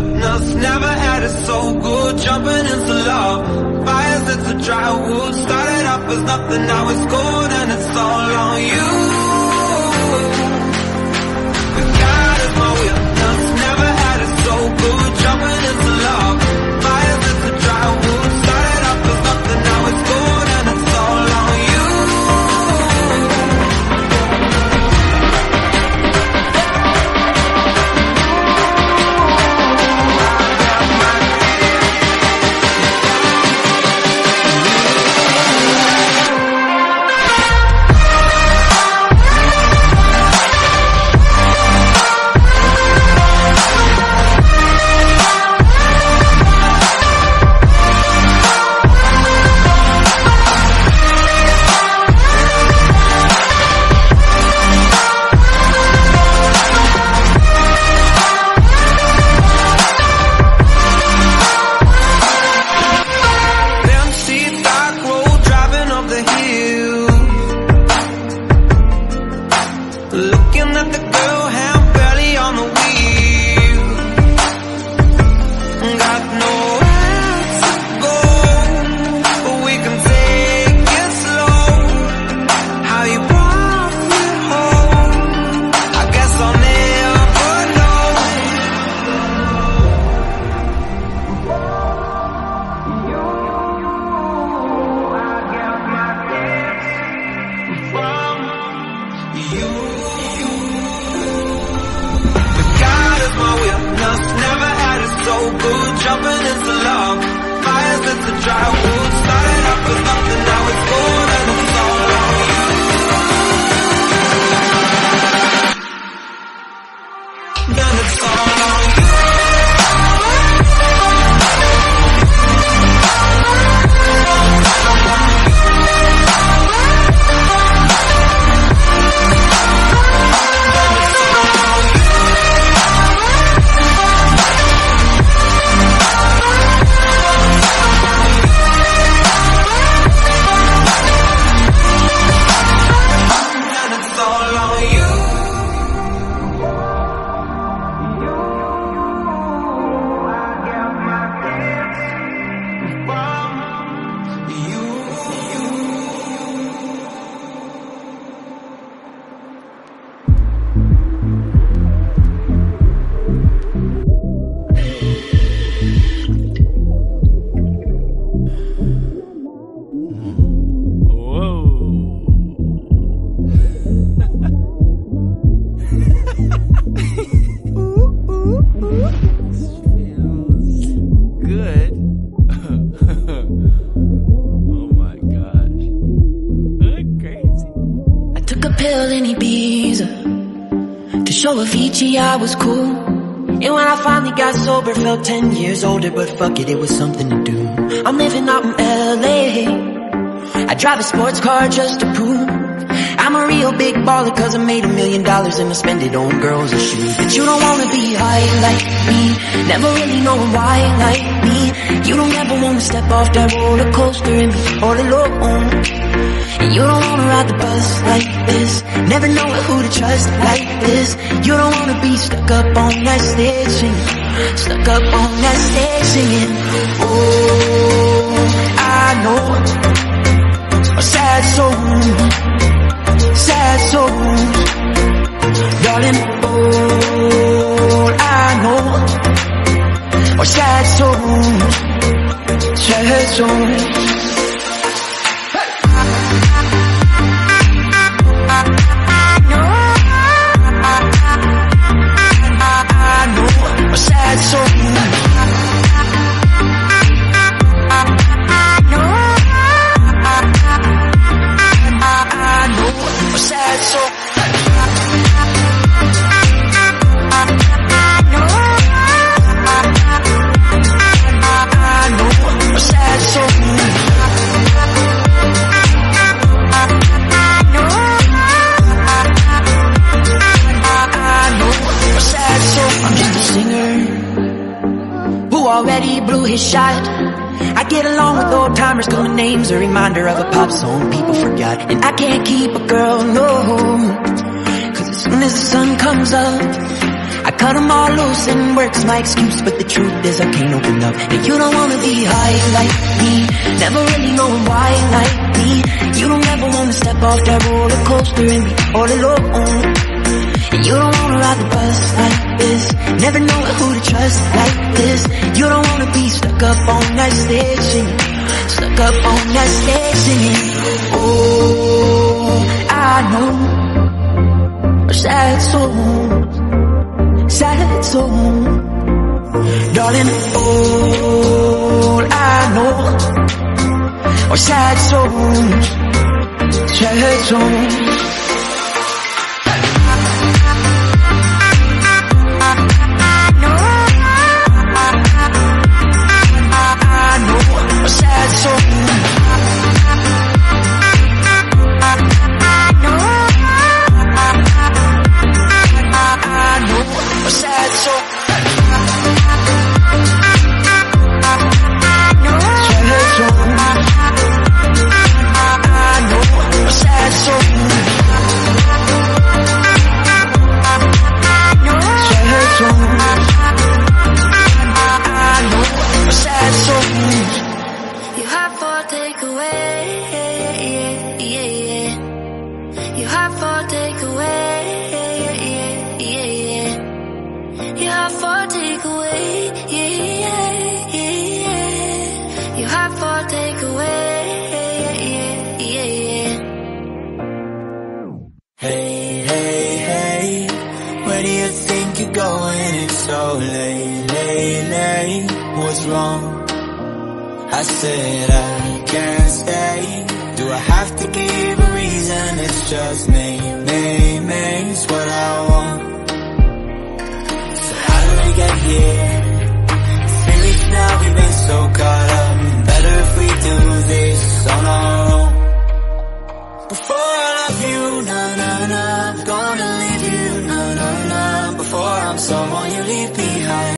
as never had it so good. Jumping into love, fires into dry wood. Started off as nothing, now it's gold, and it's all on you. So good. Jumping into love, fires into dry wood. Pill in Ibiza to show Avicii I was cool. And when I finally got sober, felt 10 years older, but fuck it, it was something to do. I'm living out in LA. I drive a sports car just to prove I'm a real big baller cause I made a million dollars and I spend it on girls and shoes. But you don't wanna be high like me, never really knowing why like me. You don't ever wanna step off that roller coaster and be all alone. And you don't wanna ride the bus like this. Never know who to trust like this. You don't wanna be stuck up on that stage singing. Stuck up on that stage singing. Old calling names, a reminder of a pop song people forgot. And I can't keep a girl, no. Cause as soon as the sun comes up, I cut them all loose and work's my excuse. But the truth is, I can't open up. And you don't wanna be high like me, never really knowing why like me. You don't ever wanna step off that roller coaster and be all alone. And you don't wanna ride the bus like this Never know who to trust like this You don't wanna be stuck up on that singing Stuck up on that stage singing Oh, I know. Sad soul Sad soul Darling, all I know. Are sad souls Sad souls Have for takeaway. Hey, hey, hey, where do you think you're going? It's so late, late, late. What's wrong? I said I can't stay. Do I have to give a reason? It's just me, me, me. It's what I want. So how did we get here? Weeks now, we've been so caught up. On our own. Before I love you, na na na, I'm gonna leave you, na na na. Before I'm someone you leave behind.